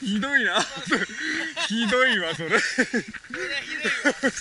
ひどいな。ひどいわ、それ。ひどいわ。